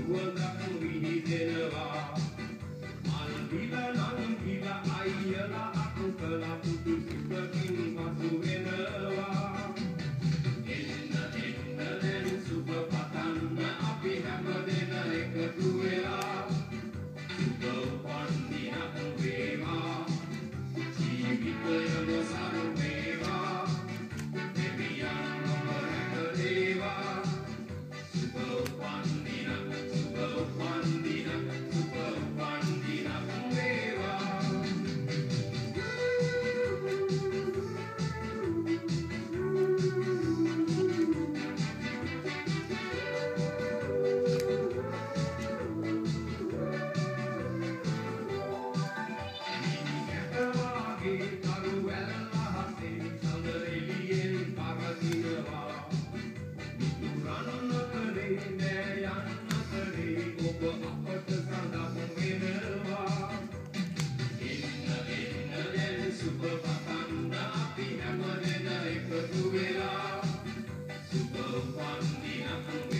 සුවඳක් විහිදෙනවා මල් විල නම් හිලා අයියලා අතු කලා පුදු සුවකින් පසු වෙනවා එන්න එන්න දැන් සුබ පතන්න අපි හැම දෙන එකතු වෙලා සුබ පන්දිනක් වේවා දෙන එකතු වෙලා. සුබ පන්දිනක්